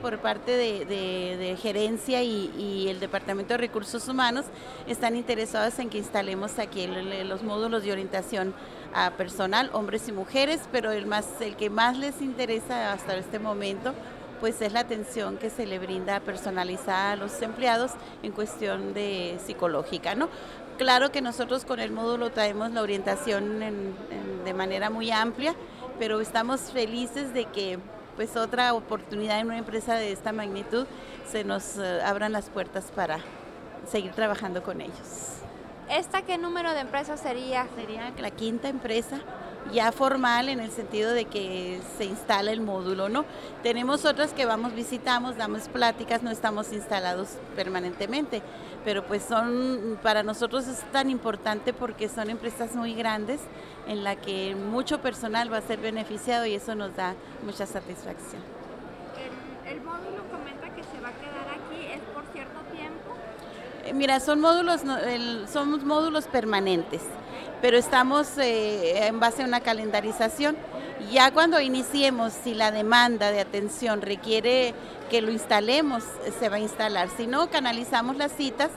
Por parte de, gerencia y, el Departamento de Recursos Humanos están interesados en que instalemos aquí los módulos de orientación a personal, hombres y mujeres, pero el, más, el que más les interesa hasta este momento pues es la atención que se le brinda personalizada a los empleados en cuestión de psicológica, ¿no? Claro que nosotros con el módulo traemos la orientación de manera muy amplia, pero estamos felices de que pues otra oportunidad en una empresa de esta magnitud se nos eh, abran las puertas para seguir trabajando con ellos. ¿Esta qué número de empresas sería? Sería la quinta empresa ya formal en el sentido de que se instala el módulo, ¿no? Tenemos otras que vamos, visitamos, damos pláticas, no estamos instalados permanentemente, pero pues son, para nosotros es tan importante porque son empresas muy grandes en la que mucho personal va a ser beneficiado y eso nos da mucha satisfacción. El, módulo comenta que se va a quedar aquí, ¿es por cierto tiempo? Eh, mira, son módulos, son módulos permanentes pero estamos eh, en base a una calendarización. Ya cuando iniciemos, si la demanda de atención requiere que lo instalemos, se va a instalar. Si no, canalizamos las citas,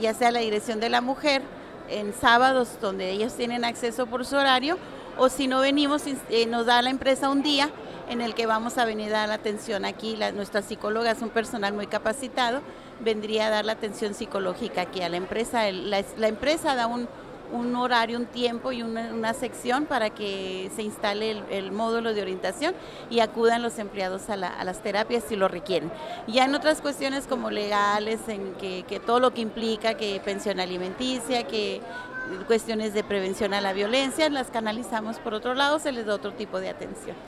ya sea la dirección de la mujer, en sábados donde ellos tienen acceso por su horario, o si no venimos, eh, nos da la empresa un día en el que vamos a venir a dar la atención aquí. La, nuestra psicóloga es un personal muy capacitado, vendría a dar la atención psicológica aquí a la empresa. la empresa da un un horario, un tiempo y una, sección para que se instale el, módulo de orientación y acudan los empleados a, las terapias si lo requieren. Ya en otras cuestiones como legales, en que, que todo lo que implica que pensión alimenticia, que cuestiones de prevención a la violencia, las canalizamos por otro lado, se les da otro tipo de atención.